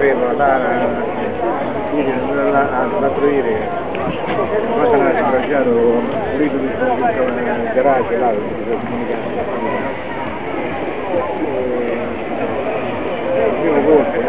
ferma là, l'altro ieri, poi sono scoraggiato lì nel garage là, il primo colpo,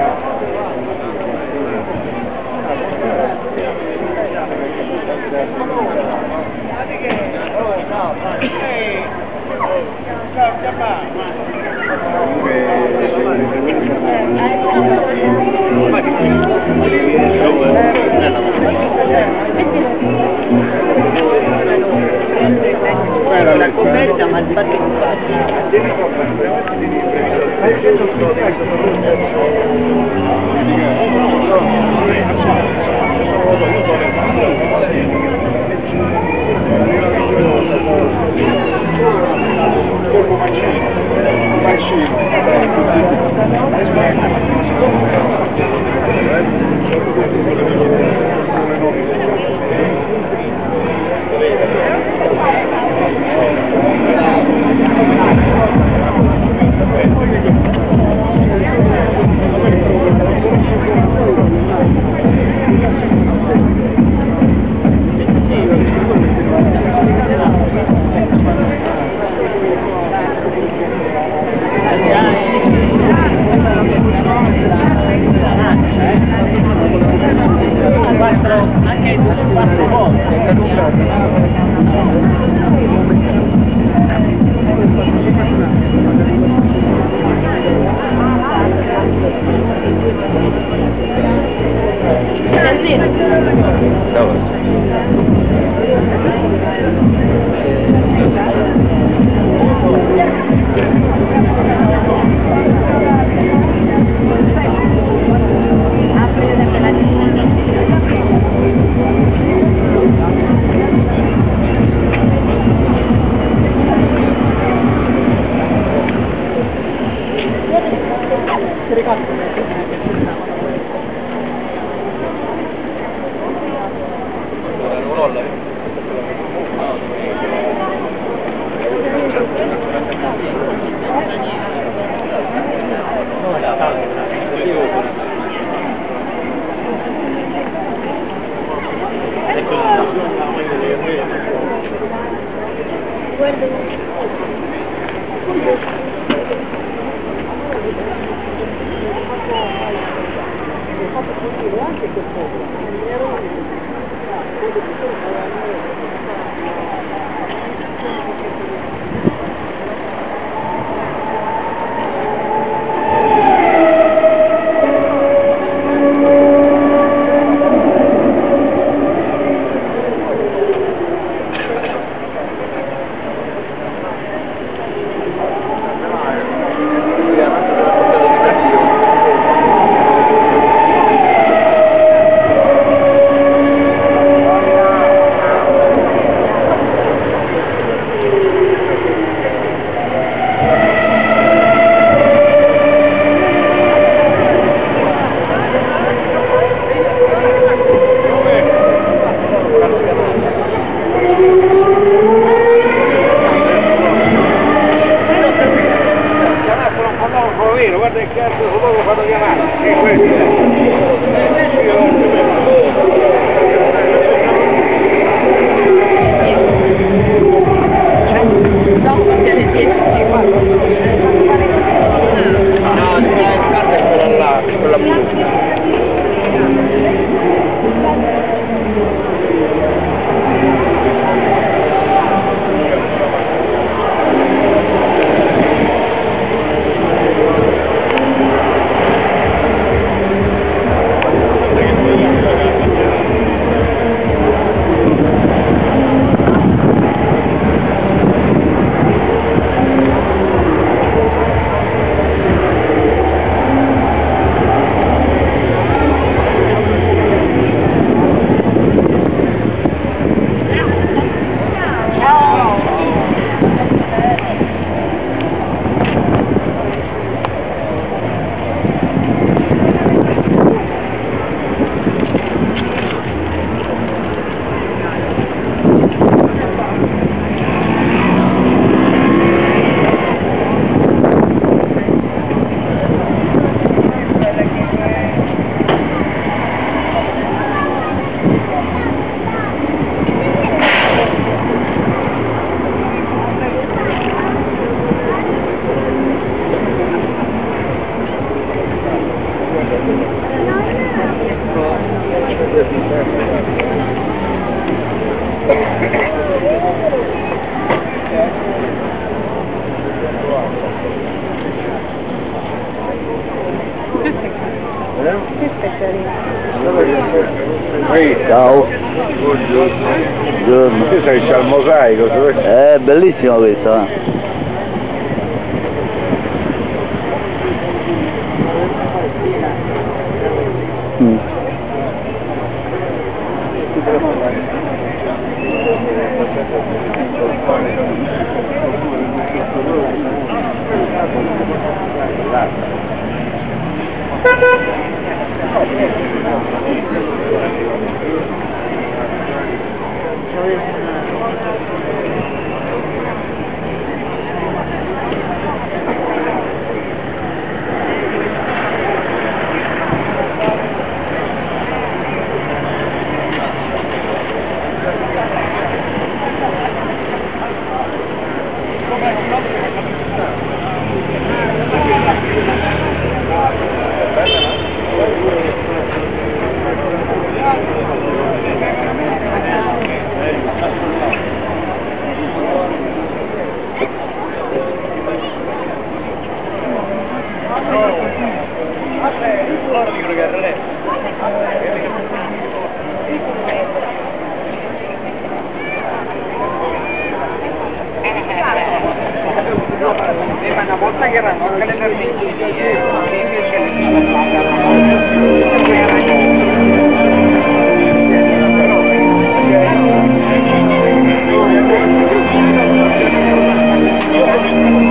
la commedia ma di fatto Corpo batido. Batido. Mas vai. Corpo batido. それがある、Thank you. Mosaico, tu? È bellissimo questo, eh. Mm. claro que regarré. Van a volta guerra, no que le Thank you.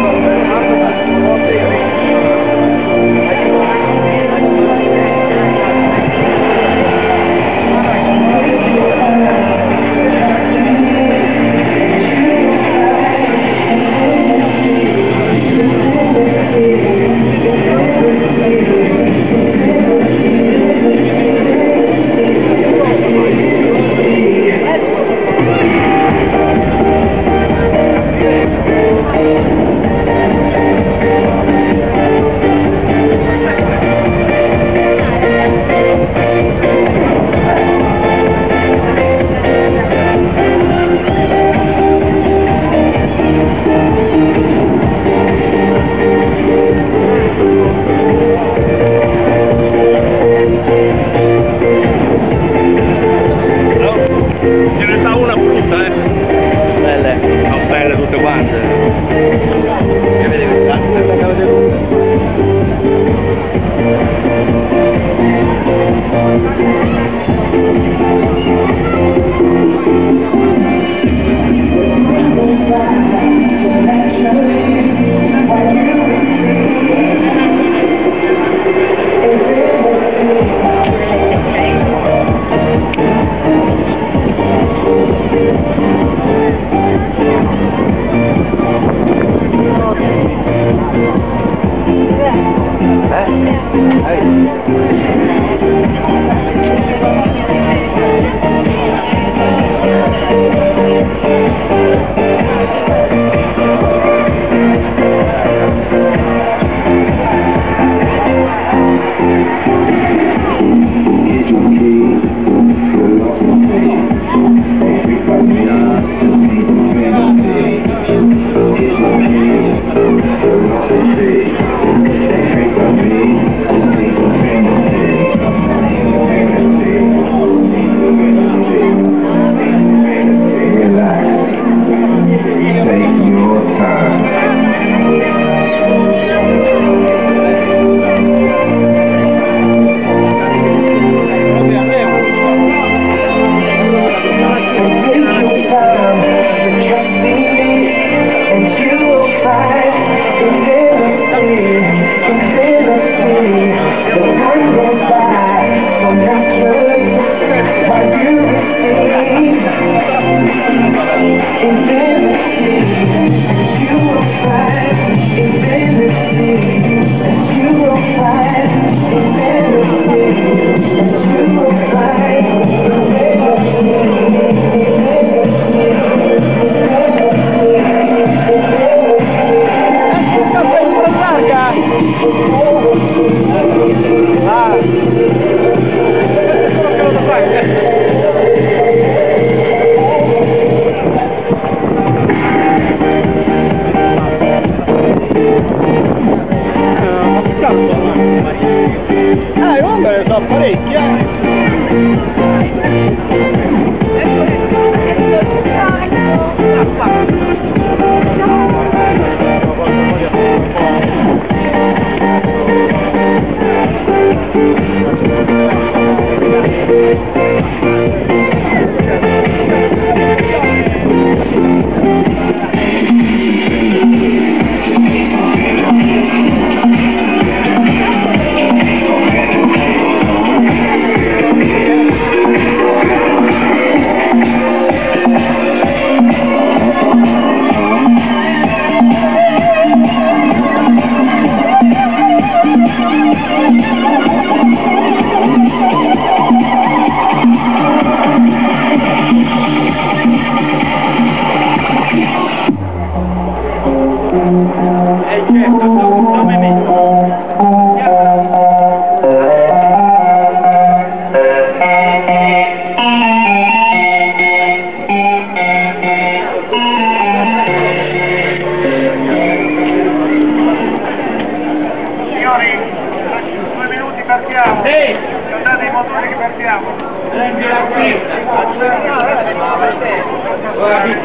Grazie.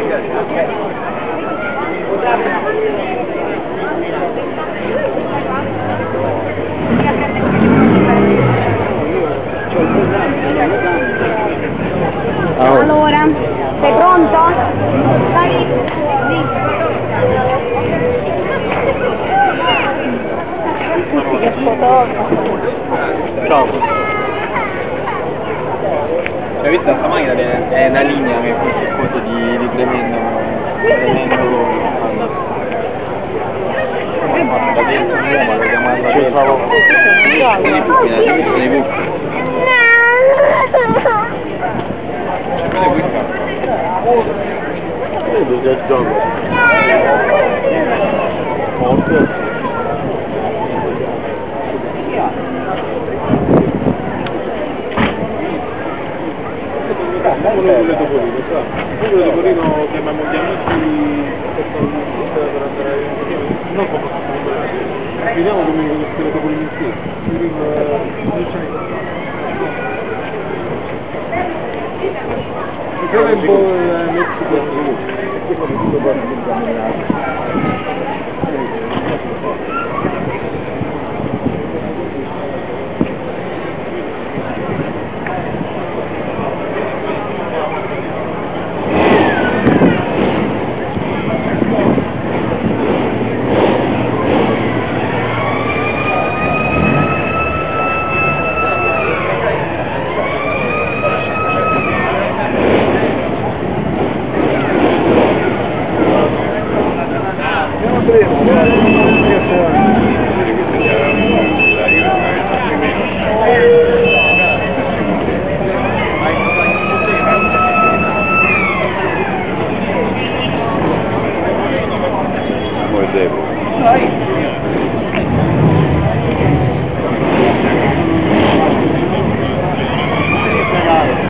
Gracias. Sono i buchi, nella sono i buchi. Quelle buchi. Vedo che gioco. Morto. Quello del Topolino, sa? Quello del Topolino chiamiamo gli amici per andare non come Vediamo come il Topolino insieme. Diciamo un po' Messico.